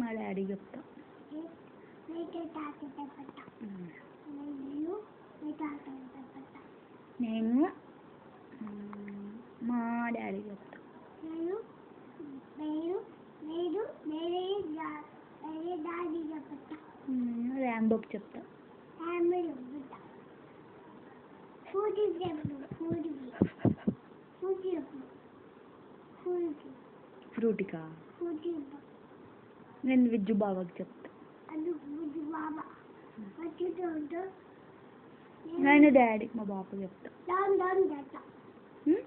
మా డాడీ చెప్తా. నేను మా డాడీ చెప్తా. నేను నేను నేను వేరే డాడీ చెప్తా. ర్యాంబోకి చెప్తా ఫ్రూటికా? నేను విజ్జు బాబాకి చెప్తా. నేను డాడీ మా బాబు చెప్తా.